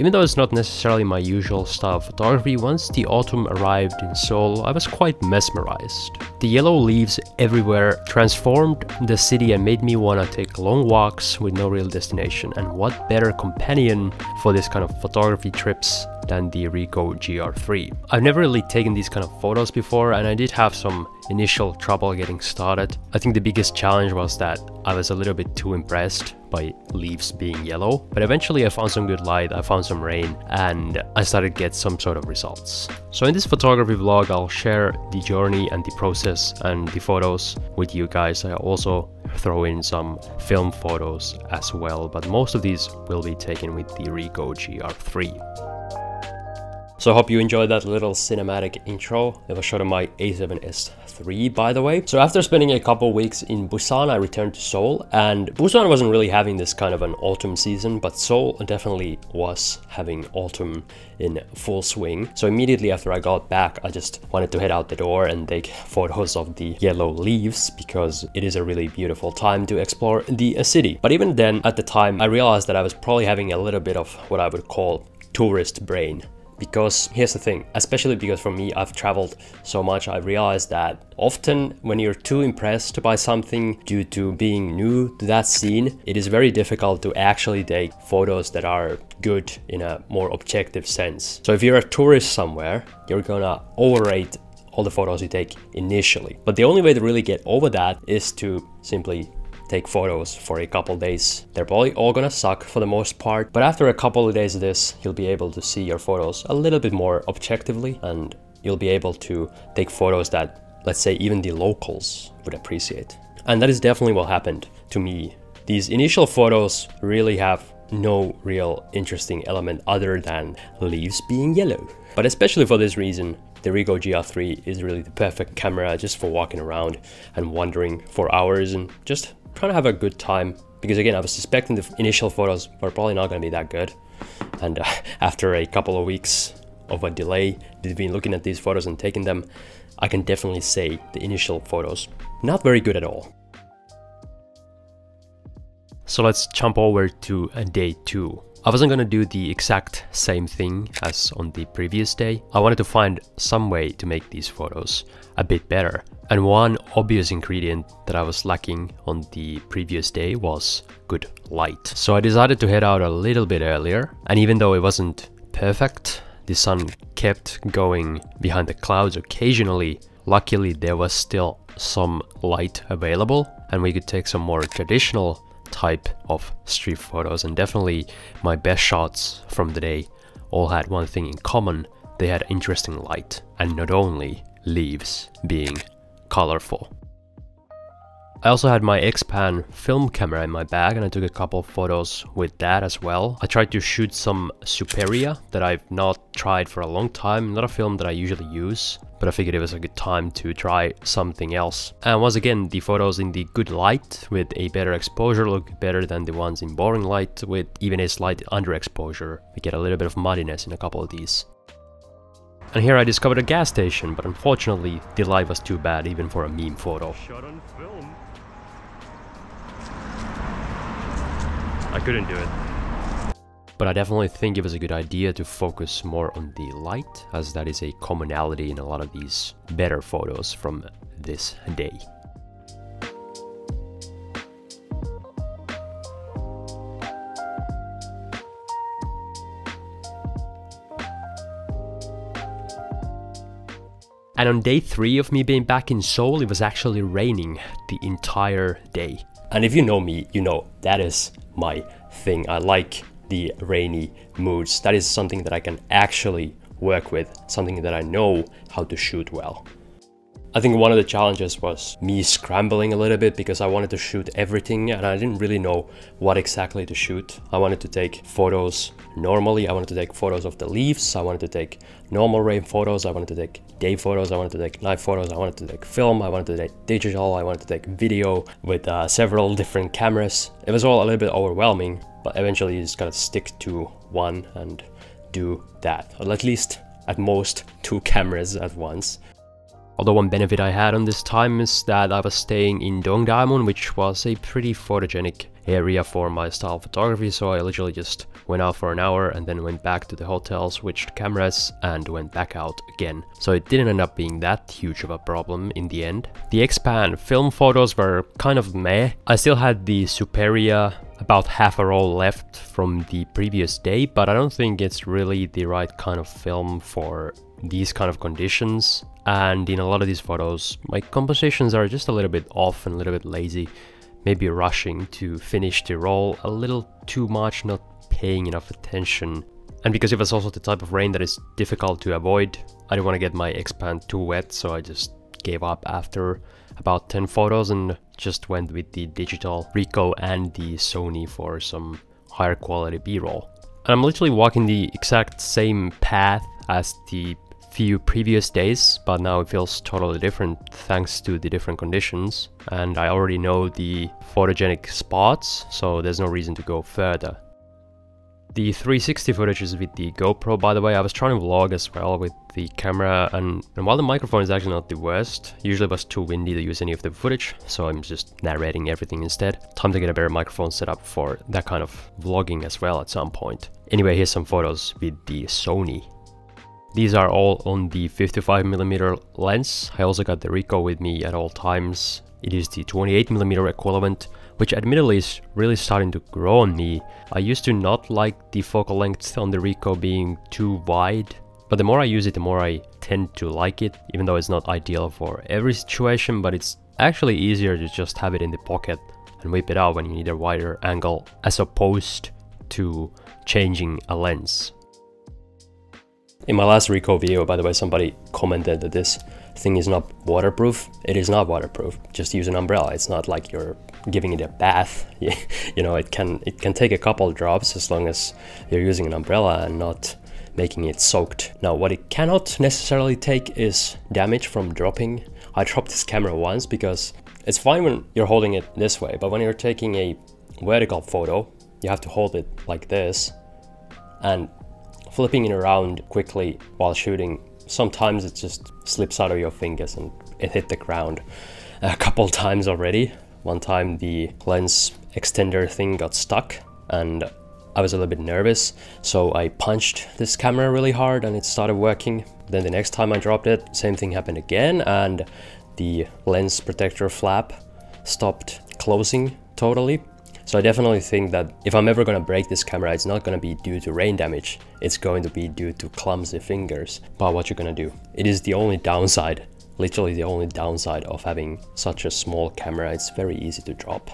Even though it's not necessarily my usual style of photography, once the autumn arrived in Seoul, I was quite mesmerized. The yellow leaves everywhere transformed the city and made me want to take long walks with no real destination. And what better companion for this kind of photography trips than the Ricoh GR3. I've never really taken these kind of photos before and I did have some initial trouble getting started. I think the biggest challenge was that I was a little bit too impressed by leaves being yellow, but eventually I found some good light, I found some rain, and I started to get some sort of results. So in this photography vlog, I'll share the journey and the process and the photos with you guys. I also throw in some film photos as well, but most of these will be taken with the Ricoh GR3. So I hope you enjoyed that little cinematic intro. It was shot on my A7S III by the way. So after spending a couple weeks in Busan, I returned to Seoul and Busan wasn't really having this kind of an autumn season, but Seoul definitely was having autumn in full swing. So immediately after I got back, I just wanted to head out the door and take photos of the yellow leaves because it is a really beautiful time to explore the uh, city. But even then, at the time, I realized that I was probably having a little bit of what I would call tourist brain because here's the thing, especially because for me, I've traveled so much, I realized that often when you're too impressed by something due to being new to that scene, it is very difficult to actually take photos that are good in a more objective sense. So if you're a tourist somewhere, you're gonna overrate all the photos you take initially. But the only way to really get over that is to simply take photos for a couple days. They're probably all gonna suck for the most part, but after a couple of days of this, you'll be able to see your photos a little bit more objectively and you'll be able to take photos that, let's say, even the locals would appreciate. And that is definitely what happened to me. These initial photos really have no real interesting element other than leaves being yellow. But especially for this reason, the Ricoh GR3 is really the perfect camera just for walking around and wandering for hours and just trying to have a good time because again, I was suspecting the initial photos were probably not going to be that good. And uh, after a couple of weeks of a delay between looking at these photos and taking them, I can definitely say the initial photos not very good at all. So let's jump over to day two. I wasn't gonna do the exact same thing as on the previous day. I wanted to find some way to make these photos a bit better. And one obvious ingredient that I was lacking on the previous day was good light. So I decided to head out a little bit earlier. And even though it wasn't perfect, the sun kept going behind the clouds occasionally. Luckily, there was still some light available and we could take some more traditional type of street photos and definitely my best shots from the day all had one thing in common, they had interesting light and not only leaves being colorful. I also had my X-Pan film camera in my bag and I took a couple of photos with that as well. I tried to shoot some Superia that I've not tried for a long time, not a film that I usually use, but I figured it was a good time to try something else. And once again, the photos in the good light with a better exposure look better than the ones in boring light with even a slight underexposure. We get a little bit of muddiness in a couple of these. And here I discovered a gas station, but unfortunately the light was too bad even for a meme photo. I couldn't do it. But I definitely think it was a good idea to focus more on the light, as that is a commonality in a lot of these better photos from this day. And on day 3 of me being back in Seoul, it was actually raining the entire day. And if you know me, you know that is my thing. I like the rainy moods. That is something that I can actually work with, something that I know how to shoot well. I think one of the challenges was me scrambling a little bit because I wanted to shoot everything and I didn't really know what exactly to shoot. I wanted to take photos normally, I wanted to take photos of the leaves, I wanted to take normal rain photos, I wanted to take day photos, I wanted to take night photos, I wanted to take film, I wanted to take digital, I wanted to take video with uh, several different cameras. It was all a little bit overwhelming, but eventually you just gotta stick to one and do that, or at least at most two cameras at once. Although one benefit I had on this time is that I was staying in Dongdaemun, which was a pretty photogenic area for my style photography, so I literally just went out for an hour and then went back to the hotel, switched cameras and went back out again. So it didn't end up being that huge of a problem in the end. The X-Pan film photos were kind of meh. I still had the Superia about half a roll left from the previous day, but I don't think it's really the right kind of film for these kind of conditions. And in a lot of these photos, my compositions are just a little bit off and a little bit lazy, maybe rushing to finish the roll a little too much, not paying enough attention. And because it was also the type of rain that is difficult to avoid, I didn't want to get my X-Pan too wet, so I just gave up after about 10 photos and just went with the digital Ricoh and the Sony for some higher quality b-roll. And I'm literally walking the exact same path as the few previous days, but now it feels totally different thanks to the different conditions. And I already know the photogenic spots, so there's no reason to go further. The 360 footage is with the GoPro, by the way. I was trying to vlog as well with the camera, and, and while the microphone is actually not the worst, usually it was too windy to use any of the footage, so I'm just narrating everything instead. Time to get a better microphone set up for that kind of vlogging as well at some point. Anyway, here's some photos with the Sony. These are all on the 55mm lens. I also got the Ricoh with me at all times. It is the 28mm equivalent which admittedly is really starting to grow on me. I used to not like the focal length on the Ricoh being too wide, but the more I use it, the more I tend to like it, even though it's not ideal for every situation, but it's actually easier to just have it in the pocket and whip it out when you need a wider angle, as opposed to changing a lens. In my last Ricoh video, by the way, somebody commented that this thing is not waterproof. It is not waterproof. Just use an umbrella. It's not like you're giving it a bath. you know, it can it can take a couple drops as long as you're using an umbrella and not making it soaked. Now, what it cannot necessarily take is damage from dropping. I dropped this camera once because it's fine when you're holding it this way, but when you're taking a vertical photo, you have to hold it like this and flipping it around quickly while shooting sometimes it just slips out of your fingers and it hit the ground a couple times already one time the lens extender thing got stuck and I was a little bit nervous, so I punched this camera really hard and it started working. Then the next time I dropped it, same thing happened again and the lens protector flap stopped closing totally. So I definitely think that if I'm ever gonna break this camera, it's not gonna be due to rain damage. It's going to be due to clumsy fingers. But what you're gonna do? It is the only downside literally the only downside of having such a small camera, it's very easy to drop.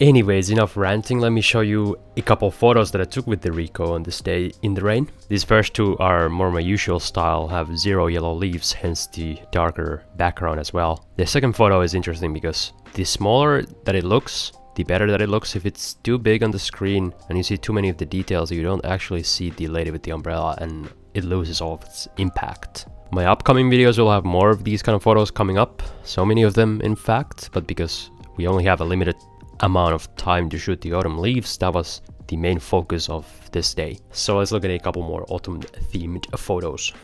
Anyways, enough ranting, let me show you a couple photos that I took with the Ricoh on this day in the rain. These first two are more my usual style, have zero yellow leaves, hence the darker background as well. The second photo is interesting because the smaller that it looks, the better that it looks. If it's too big on the screen and you see too many of the details, you don't actually see the lady with the umbrella and it loses all of its impact. My upcoming videos will have more of these kind of photos coming up, so many of them in fact, but because we only have a limited amount of time to shoot the autumn leaves, that was the main focus of this day. So let's look at a couple more autumn themed photos.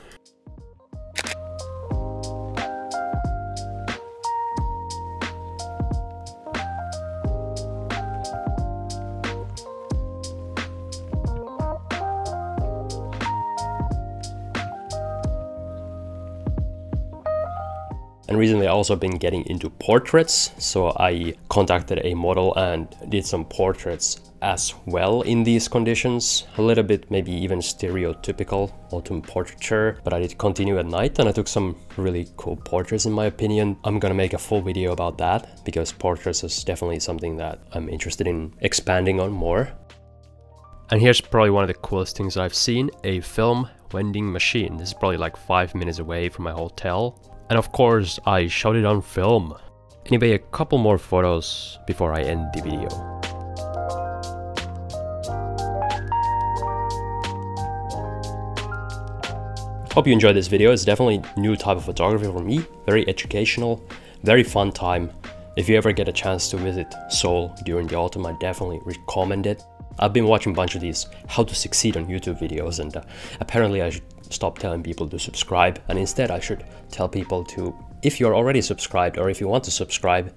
And recently I also been getting into portraits, so I contacted a model and did some portraits as well in these conditions. A little bit maybe even stereotypical autumn portraiture, but I did continue at night and I took some really cool portraits in my opinion. I'm gonna make a full video about that because portraits is definitely something that I'm interested in expanding on more. And here's probably one of the coolest things I've seen, a film vending machine. This is probably like five minutes away from my hotel. And of course, I shot it on film. Anyway, a couple more photos before I end the video. Hope you enjoyed this video, it's definitely new type of photography for me, very educational, very fun time. If you ever get a chance to visit Seoul during the autumn, I definitely recommend it. I've been watching a bunch of these how to succeed on YouTube videos and uh, apparently I should stop telling people to subscribe and instead I should tell people to, if you're already subscribed or if you want to subscribe,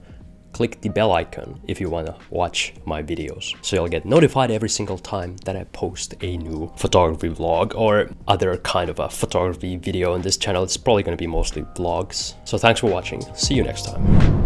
click the bell icon if you wanna watch my videos. So you'll get notified every single time that I post a new photography vlog or other kind of a photography video on this channel. It's probably gonna be mostly vlogs. So thanks for watching. See you next time.